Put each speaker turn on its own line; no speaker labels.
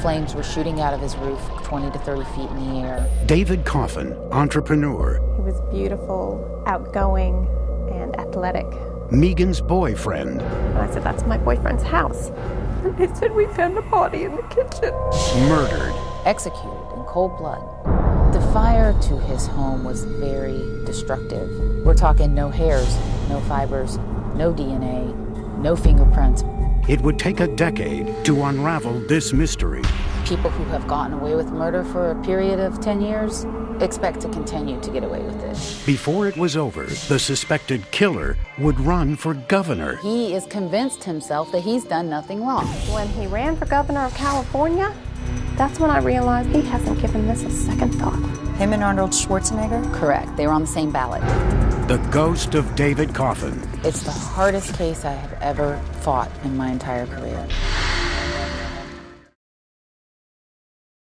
flames were shooting out of his roof 20 to 30 feet in the air.
David Coffin, entrepreneur.
He was beautiful, outgoing, and athletic.
Megan's boyfriend.
And I said, That's my boyfriend's house. And they said, We found a body in the kitchen.
Murdered.
Executed in cold blood. The fire to his home was very destructive. We're talking no hairs, no fibers, no DNA, no fingerprints.
It would take a decade to unravel this mystery.
People who have gotten away with murder for a period of 10 years expect to continue to get away with it.
Before it was over, the suspected killer would run for governor.
He is convinced himself that he's done nothing wrong.
When he ran for governor of California, that's when I realized he hasn't given this a second thought.
Him and Arnold Schwarzenegger?
Correct. They were on the same ballot.
The ghost of David Coffin.
It's the hardest case I have ever fought in my entire career.